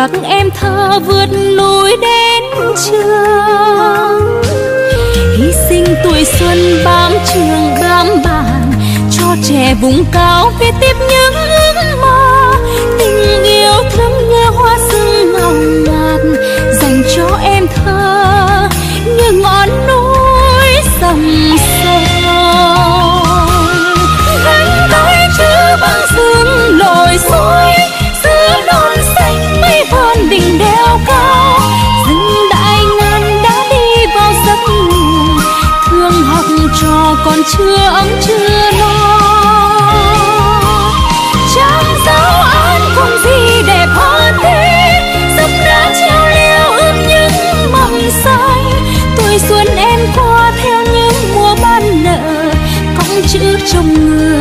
các em thơ vượt núi đến trường. Hy sinh tuổi xuân bám trường, bám bàn. Cho trẻ vùng cao viết tiếp những ước mơ. Tình yêu thương như hoa sương ngào ngạt, dành cho em thơ như ngọn núi sầm sâu. Gánh tay chữ băng sương lội suối. Còn chưa ấm, chưa no. Chẳng dấu an không gì đẹp hơn thế sông đã treo leo ướp những mầm xanh tuổi xuân em qua theo những mùa ban nở. Cõng chữ trong người.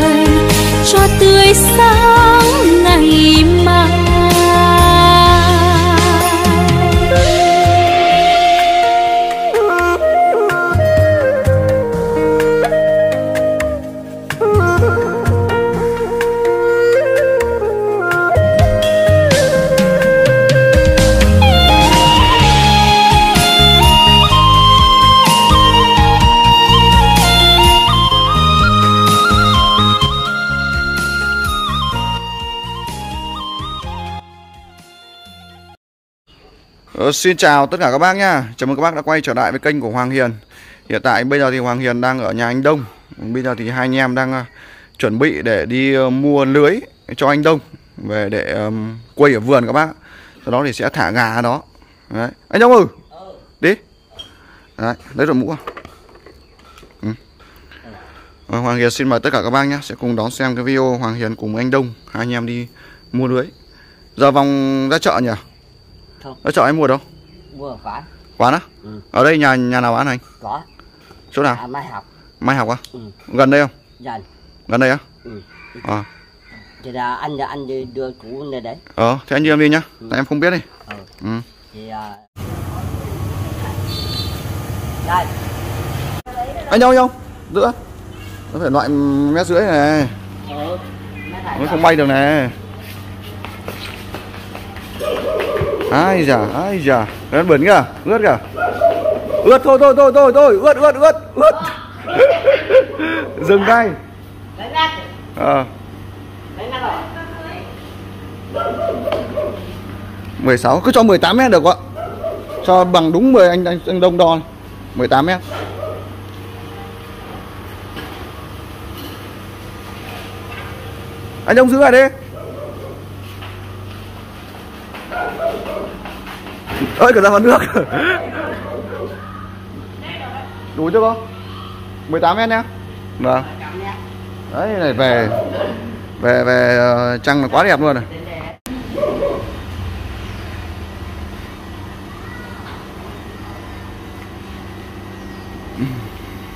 Ờ, xin chào tất cả các bác nhá. Chào mừng các bác đã quay trở lại với kênh của Hoàng Hiền. Hiện tại bây giờ thì Hoàng Hiền đang ở nhà anh Đông. Bây giờ thì hai anh em đang uh, chuẩn bị để đi uh, mua lưới cho anh Đông Về để um, quay ở vườn các bác. Sau đó thì sẽ thả gà ở đó. Đấy. Anh Đông ơi! Đi. Đấy, lấy rồi mũ? Ừ. Ờ, Hoàng Hiền xin mời tất cả các bác nhé Sẽ cùng đón xem cái video Hoàng Hiền cùng anh Đông Hai anh em đi mua lưới. Giờ vòng ra chợ nhỉ? Không. Ở chợ anh mua đâu? mua phải Quán á? Ừ. Ở đây nhà nhà nào bán anh? có Chỗ nào? à, mai học Mai học á? Ừ. Gần đây không? dành Gần đây á? Ừ. Ờ. thì là anh là anh đi đưa cụ này đấy Ờ, thế anh đưa em đi nhá. Ừ. Tại em không biết đi. ừ. Ừ. thì à... đây Anh anh đâu? Giữa. Nó phải loại mét rưỡi này, ừ. nó không bay được này. Ai già, ai già. Nó bẩn kìa, ướt kìa. Ướt thôi thôi thôi thôi thôi, ướt ướt ướt ướt. Dừng nát Ờ, rồi 16 cứ cho 18 mét được ạ. Cho bằng đúng 10 anh anh, anh Đông đo. này. 18 mét. Anh Đông giữ lại đi. Ơi cả ra vào nước. Đủ chưa con 18 mét nhá vâng. Đấy này về về về ờ, trăng là quá đẹp luôn này.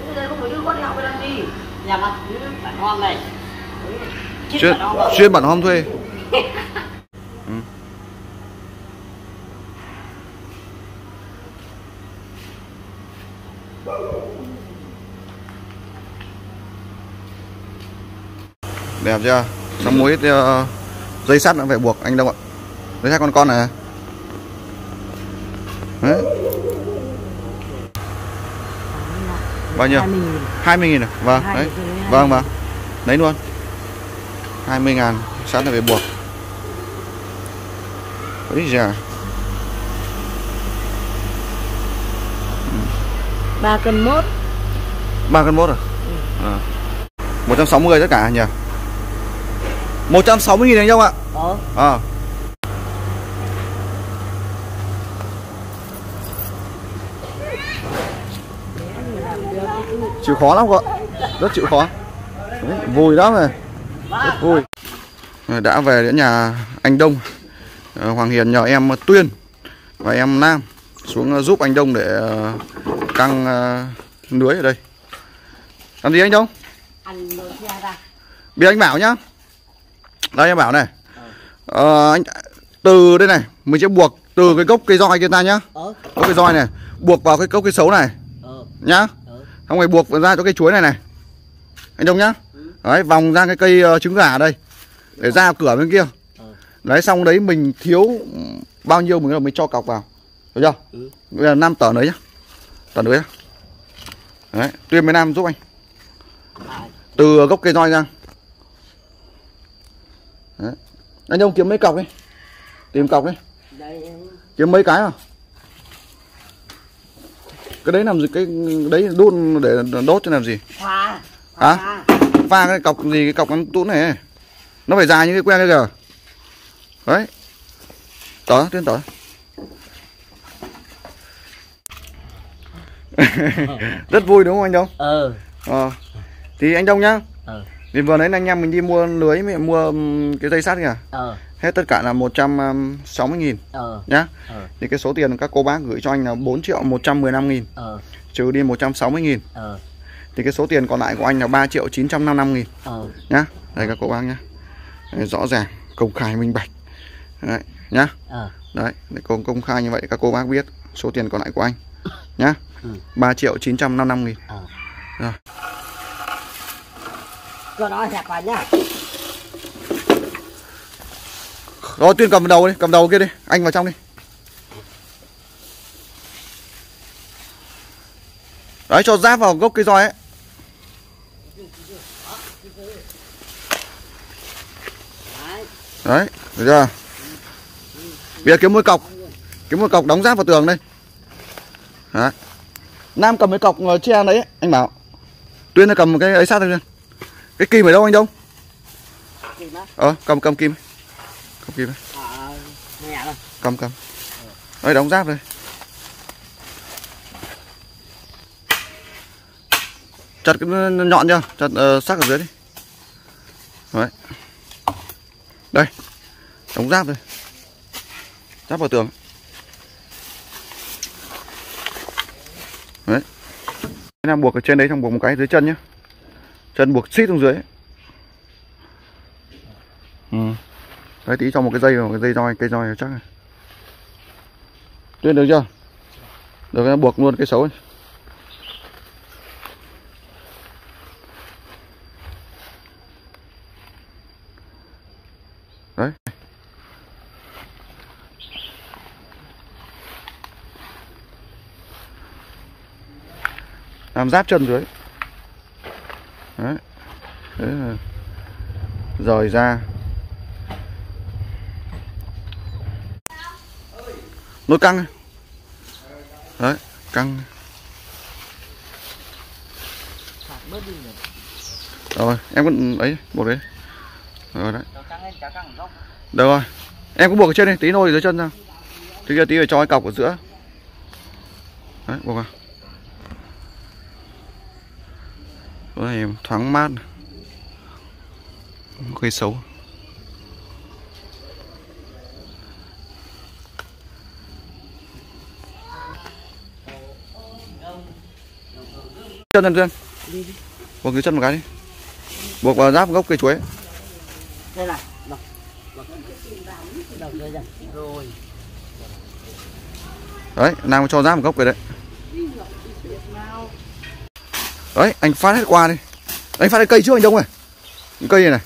Bây giờ không phải đưa con đi học về làm gì nhà mặt dưới bản hoang này Chết chuyên bản hoang rồi. chuyên bản hôm thuê Ừ. đẹp chưa xong mũi uh, dây sắt nó phải buộc anh đâu ạ dây sắt con con này Đấy. bao nhiêu 20 nghìn 20 nghìn à? Vâng, đấy. mươi Vâng, vâng. Lấy luôn. 20 ngàn. Sẵn là phải buộc. Ôi già. ba cân mốt 3 cân mốt à? à. 160 tất cả nhỉ? 160 nghìn anh không ạ? ờ. À. Chịu khó lắm cô ạ. Rất chịu khó. Đấy, Vui lắm này. Rất vui. Ờ, Đã về đến nhà anh Đông. Ờ, Hoàng Hiền nhờ em Tuyên Và em Nam Xuống giúp anh Đông để căng lưới ở đây. Làm gì anh Đông? ra. Biết anh Bảo nhá Đây em Bảo này. Ờ, anh Từ đây này Mình sẽ buộc từ cái gốc cây roi kia ta nhá. Ờ. Gốc cây roi này Buộc vào cái gốc cây xấu này ờ. Nhá. Ờ. Xong rồi buộc ra cho cây chuối này này. Anh đông nhá. Đấy vòng ra cái cây uh, trứng gà đây để ra cửa bên kia. Đấy xong đấy mình thiếu bao nhiêu mình mới cho cọc vào. Được chưa? Ừ. bây giờ năm tờ đấy nhá. Tờ đấy nhá. Đấy tuyên với nam giúp anh. Từ gốc cây roi ra đấy. anh đông kiếm mấy cọc đi. Tìm cọc đi. Đây em. Kiếm mấy cái à? Cái đấy làm gì cái đấy đun để đốt cho làm gì? Pha Hả? pha. pha cái cọc gì cái cọc ăn tún này nó phải dài như cái que kia kìa đấy. Tỏ tuyên tỏ. Rất vui đúng không anh đông? Ờ ờ. Thì anh đông nhá. Ờ thì vừa nãy anh em mình đi mua lưới mẹ mua cái dây sắt kìa. Ờ. Hết tất cả là 160 nghìn. Ờ. Nhá. Ờ. Thì cái số tiền các cô bác gửi cho anh là 4 triệu 115 nghìn. Ờ. Trừ đi 160 nghìn. Ờ. Thì cái số tiền còn lại của anh là 3 triệu 955 nghìn. Ờ. Nhá. Đây các cô bác nhá. Đấy, rõ ràng công khai minh bạch. Đấy, nhá. Ờ. Đấy để công công khai như vậy các cô bác biết số tiền còn lại của anh. Nhá. Ừ. 3 triệu 955 nghìn. Ờ. Rồi cho nó hẹp vào nhá. Rồi, tuyên cầm đầu đi, cầm đầu kia đi, anh vào trong đi. Đấy, cho giáp vào gốc cây roi ấy. Đấy, được chưa? Bây giờ kiếm mũi cọc. Kiếm mũi cọc đóng giáp vào tường đây. Đấy. Nam cầm cái cọc ờ, che tre đấy, anh bảo. Tuyên là cầm một cái ấy sát thôi cái kim ở đâu anh đông? Ờ cầm cầm kim. Cầm kim ờ cầm cầm. Đây đóng giáp đây. Chặt cái nhọn chưa? Chặt uh, sắc ở dưới đi. Đấy. Đây. Đóng giáp đây. Giáp vào tường. Đấy. Cái nào buộc ở trên đấy xong buộc một cái dưới chân nhá chân buộc xít xuống dưới. Ừ. đấy tí cho một cái dây vào một cái dây roi cây roi chắc tuyên được chưa? Được buộc luôn cái xấu ấy. đấy. Làm giáp chân dưới rời ra. Nối căng đấy, căng rồi, em vẫn ấy, buộc đấy. Rồi đấy. Được rồi. Em cũng buộc ở trên đi, tí nôi dưới chân ra. Tí kia, tí phải cho cái cọc ở giữa. Đấy, buộc vào. Chỗ này thoáng mát này cây xấu. Chân chân chân. Buộc dưới chân một cái đi. Buộc vào giáp gốc cây chuối. Đây rồi rồi rồi. Đấy nam cho giáp một gốc về đấy. Đấy anh phát hết qua đi. Anh phát cái cây trước anh đông cái cây này này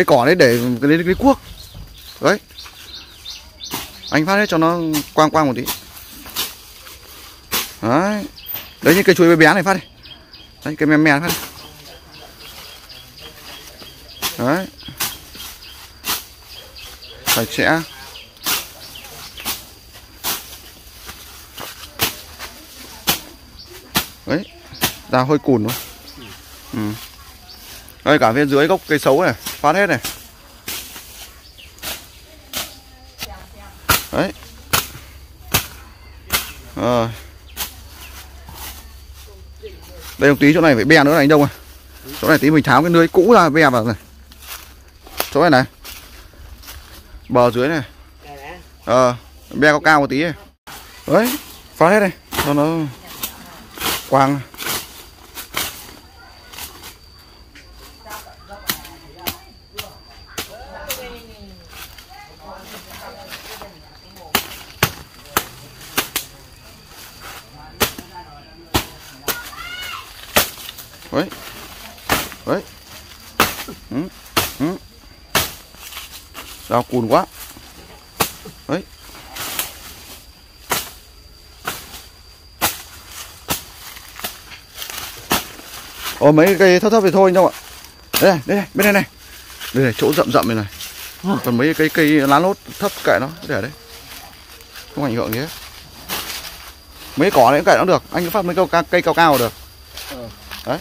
cái cỏ đấy để lấy cái cuốc. Đấy. Anh phát hết cho nó quang quang một tí. Đấy. Đấy những cây chuối bé bé này phát đi. Đấy cây mè mè phát đi. Đấy. Sạch sẽ. Đấy. Ra hơi cùn luôn, ừ đây cả phía dưới gốc cây xấu này phát hết này. Đấy. Rồi. Đây một tí chỗ này phải bè nữa này anh đông à chỗ này tí mình tháo cái lưới cũ ra bè vào này. Chỗ này này. Bờ dưới này. Ờ à, bè cao cao một tí này. đấy phát hết này. Cho nó quang đấy đấy ừ. Ừ. Đau cùn quá. Đấy Ồ mấy cây thấp thấp thì thôi anh đâu ạ Đây này, đây này, bên này này. Đây này, chỗ rậm rậm này này. Còn mấy cây cây lá lốt thấp kệ nó Để ở đây. Không ảnh hưởng gì hết. Mấy cỏ này cũng kệ nó được. Anh cứ phát mấy cây, cây cao cao được. Đấy.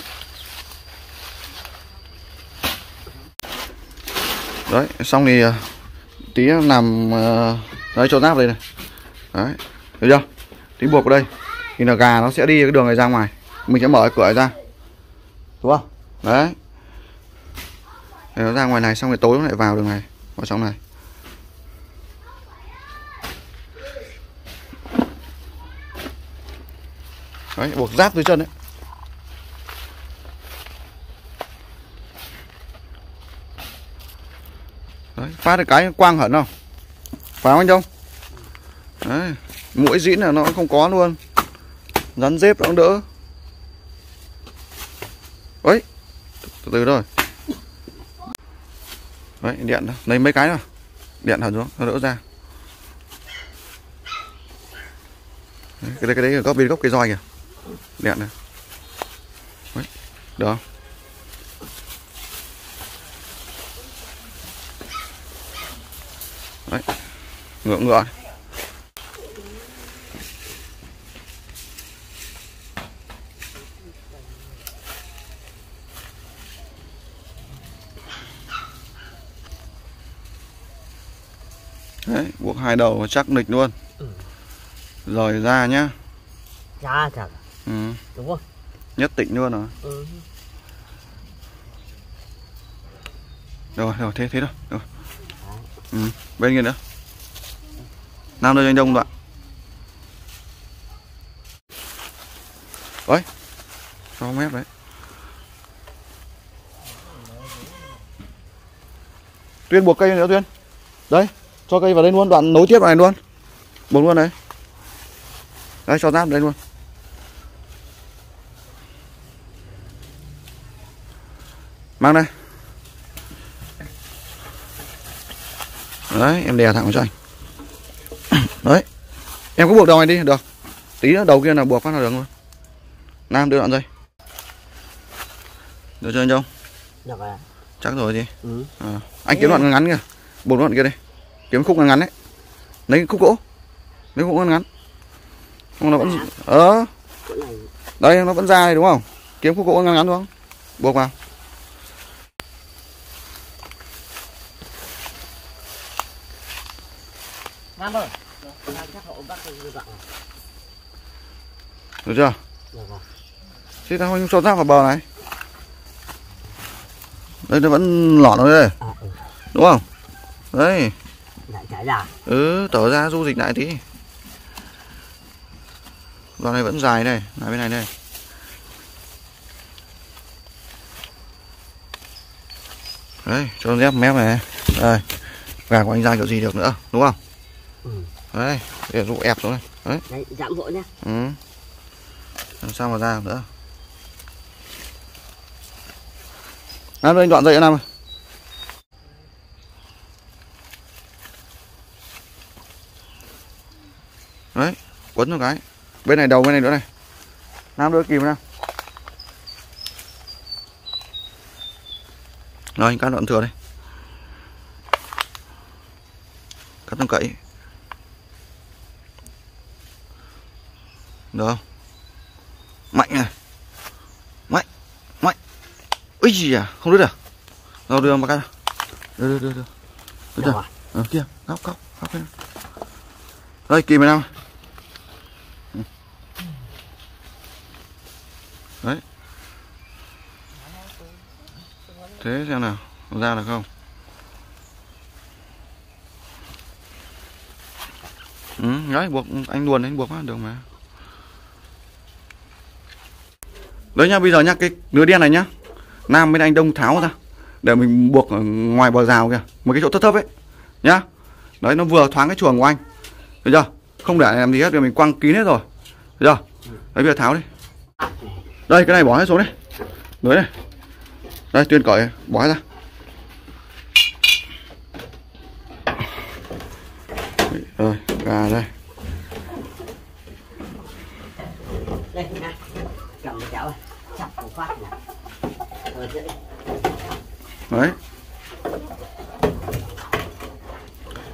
Đấy, xong thì uh, tí nằm ờ, đấy cho giáp đây này. Đấy, được chưa? Tí buộc vào đây. Thì là gà nó sẽ đi cái đường này ra ngoài. Mình sẽ mở cái cửa này ra. Đúng không? Đấy. Để nó ra ngoài này, xong rồi tối nó lại vào đường này, vào trong này. Đấy, buộc giáp dưới chân đấy phát được cái quang hẳn không phải không anh Đông đấy mũi dĩn là nó không có luôn. Rắn dép nó cũng đỡ. Ấy từ từ rồi đấy điện đó. lấy mấy cái rồi điện hẳn xuống nó đỡ ra. Đấy, cái đấy cái đấy là góc bên góc cái roi kìa. Điện này. Đấy. được không? Ngựa ngựa Đấy, buộc hai đầu chắc nịch luôn Ừ. Rồi ra nhá Ra thật ừ. Đúng không? Nhất định luôn rồi Ừ. Rồi, rồi, thế thế đâu rồi. Ừ. Bên kia nữa Nam đây anh Đông đoạn. Ôi, Cho mép đấy. Tuyên buộc cây nữa Tuyên. Đây, Cho cây vào đây luôn, Đoạn nối tiếp vào này luôn. Buộc luôn đấy đấy cho giáp đây luôn. Mang đây. Đấy, em đè thẳng vào cho anh. Em có buộc đầu này đi được. Tí nữa đầu kia là buộc phát là được luôn. Nam đưa đoạn dây. Được chưa anh Đông Được rồi Chắc rồi gì Ừ. à. Anh kiếm đoạn ngắn ngắn kìa. Buộc đoạn kia đi. Kiếm khúc ngắn ngắn đấy. Lấy khúc gỗ. Lấy khúc ngắn ngắn. Không nó vẫn Ờ. Chỗ này. Đây nó vẫn ra này đúng không? Kiếm khúc gỗ ngắn ngắn đúng không? Buộc vào. Nam ơi Nam chắc hộ bác như vậy Được chưa? Thế tao không cho giáp vào bờ này. Đây nó vẫn lỏn rồi đây. À ừ. Đúng không? Đấy Ừ tở ra du dịch lại tí. Đoạn này vẫn dài đây Lại bên này đây. Đấy cho dép mép này. Đây. Gà của anh ra kiểu gì được nữa Đúng không? Ừ Đấy Để dụ ép xuống này. Đấy. Đấy giảm hộ nhá Ừ. Làm sao mà ra được nữa? Nam anh đoạn dậy cho Nam ơi. Đấy Quấn một cái. Bên này đầu bên này nữa này. Nam đưa kìm nào. Rồi anh cắt đoạn thừa đây Cắt tông cậy Được không? Mạnh này Mạnh Mạnh. Úi gì à Không đứt được Rồi đưa mà cắt Đưa đưa đưa đưa. Đưa chưa rồi. Ở kia Góc góc Góc kia Đây kìm này nào. Ừ. Đấy. Thế xem nào Ra được không? Ừ, đấy buộc anh luồn anh buộc á được mà đấy nhá, bây giờ nhá, cái lưới đen này nhá. Nam bên anh đông tháo ra, để mình buộc ngoài bờ rào kìa, một cái chỗ thấp thấp ấy, nhá. Đấy, nó vừa thoáng cái chuồng của anh. Được chưa? Không để làm gì hết rồi mình quăng kín hết rồi. Được chưa? Đấy, bây giờ tháo đi. Đây, cái này bỏ hết xuống đi. Lưới này. Đây, tuyên cởi, bỏ ra. Rồi gà đây nè cầm cái chảo chặt một phát đấy.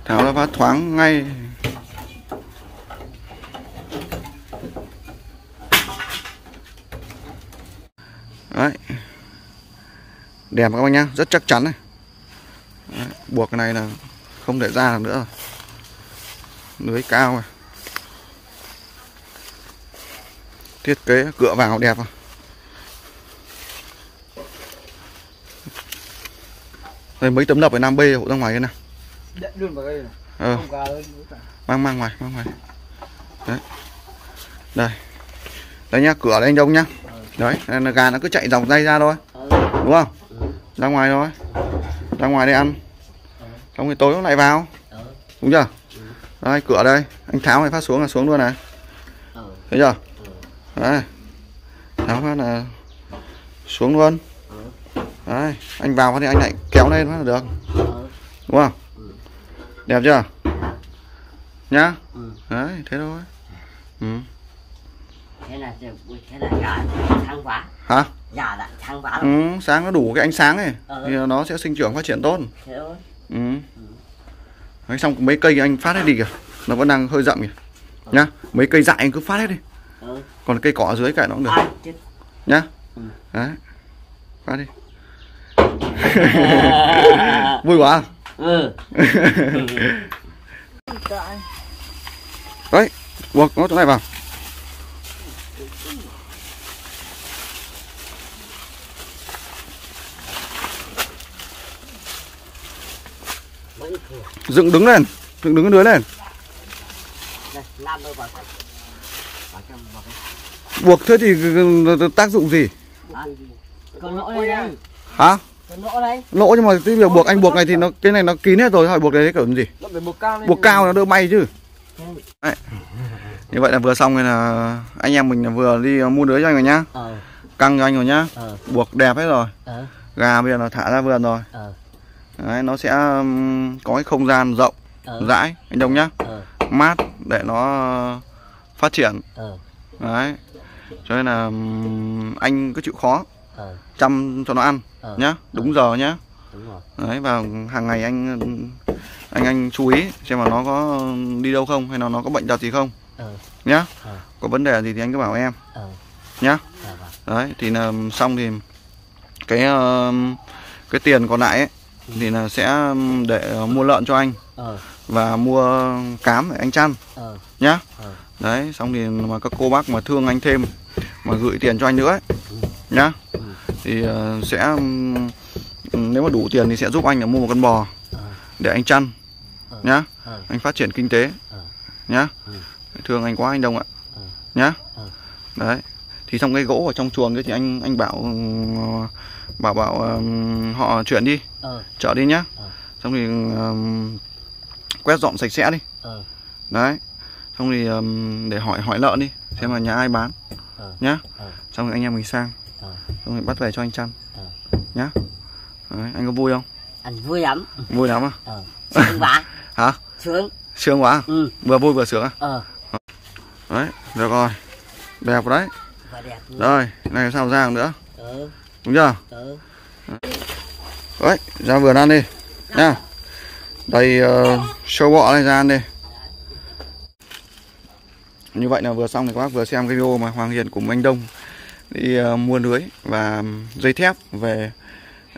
Tháo ra phát thoáng ngay. Đấy. Đẹp các bác nhá, rất chắc chắn này. Đấy. buộc cái này là không để ra được nữa rồi. Lưới cao này. Thiết kế, cửa vào đẹp à. Đây mấy tấm lập ở nam b hộ ra ngoài cái nào. Luôn vào đây này. ờ. Mang mang ngoài mang ngoài. Đấy. Đây. Đây nhá cửa đây anh đông nhá. Đấy là gà nó cứ chạy dòng dây ra thôi. Đúng không? Ra ngoài thôi. Ra ngoài đây ăn. Xong rồi tối nó lại vào. Đúng chưa? Đây cửa đây. Anh tháo này phát xuống là xuống luôn này. Thấy chưa? Đấy. Tháo phát là xuống luôn đấy anh vào thì anh lại kéo lên là được. Ừ. đúng không? Đẹp chưa? Nhá. Ừ. đấy thế thôi. Ừ. thế là thế là thăng quá. Hả? Gà đã thăng quá ừ, sáng nó đủ cái ánh sáng này Ừ. thì nó sẽ sinh trưởng phát triển tốt. Thế thôi. Ừ. Đấy, xong mấy cây anh phát hết đi kìa. Nó vẫn đang hơi rậm kìa. Nhá mấy cây dại anh cứ phát hết đi. Ừ. còn cây cỏ dưới cạnh nó cũng được. Chết nhá. Ừ. đấy. Phát đi vui quá. Ừ. Đấy buộc nó chỗ này vào. Dựng đứng lên dựng đứng cái lưới lên. Buộc thế thì tác dụng gì? Hả lỗ đây lỗ nhưng mà cái việc buộc anh buộc này thì nó cái này nó kín hết rồi hỏi buộc đấy kiểu gì? Buộc cao lên. buộc cao nó đỡ bay chứ. Đấy. như vậy là vừa xong rồi là anh em mình là vừa đi mua lưới cho anh rồi nhá. Ờ. Căng cho anh rồi nhá. Ờ. Buộc đẹp hết rồi. Ờ. Gà bây giờ là thả ra vườn rồi. Đấy, nó sẽ um, có cái không gian rộng rãi anh đông nhá. Mát để nó phát triển. Đấy. Cho nên là um, anh cứ chịu khó chăm cho nó ăn ờ. nhá đúng giờ nhá. Đúng rồi. Đấy và hàng ngày anh anh anh chú ý xem mà nó có đi đâu không hay là nó có bệnh tật gì không ờ. nhá. Ờ. Có vấn đề gì thì anh cứ bảo em ờ. nhá. Vâng. Đấy thì là xong thì cái cái tiền còn lại ấy, thì là sẽ để mua lợn cho anh ờ. và mua cám để anh chăn ờ. nhá. Ờ. Đấy xong thì mà các cô bác mà thương anh thêm mà gửi tiền cho anh nữa ấy, nhá. Ừ thì ờ, sẽ ừ, nếu mà đủ tiền thì sẽ giúp anh là mua một con bò để anh chăn nhá. Anh phát triển kinh tế nhá. Thường anh quá anh đông ạ nhá. Đấy thì trong cái gỗ ở trong chuồng thì anh anh bảo ừ, bảo bảo um, họ chuyển đi ờ chở đi nhá. Ừ. xong thì um, quét dọn sạch sẽ đi. Đấy xong thì um, để hỏi hỏi lợn đi xem là nhà ai bán nhá. Xong rồi anh em mình sang xong rồi bắt về cho anh chăn ờ. Nhá. Đấy, anh có vui không? Anh vui lắm. Vui lắm à? Ờ. Sướng quá. Hả? Sướng. Sướng quá à? ừ. Vừa vui vừa sướng à? Ờ. Đấy được rồi. Đẹp đấy. Và đẹp rồi này sao ra nữa? Ờ đúng chưa? Ờ đấy ra vườn ăn đi. Nha. Đây uh, show bọ này ra ăn đi. Như vậy là vừa xong thì các bác vừa xem cái video mà Hoàng Hiền cùng anh Đông đi uh, mua lưới và dây thép về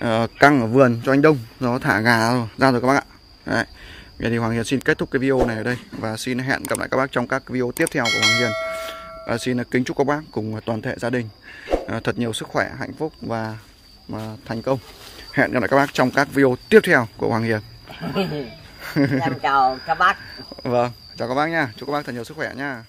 uh, căng ở vườn cho anh Đông. Nó thả gà rồi, ra rồi các bác ạ. Đấy. Giờ thì Hoàng Hiền xin kết thúc cái video này ở đây và xin hẹn gặp lại các bác trong các video tiếp theo của Hoàng Hiền. Và xin kính chúc các bác cùng toàn thể gia đình thật nhiều sức khỏe hạnh phúc và và thành công. Hẹn gặp lại các bác trong các video tiếp theo của Hoàng Hiền. Em chào các bác. Vâng chào các bác nha. Chúc các bác thật nhiều sức khỏe nha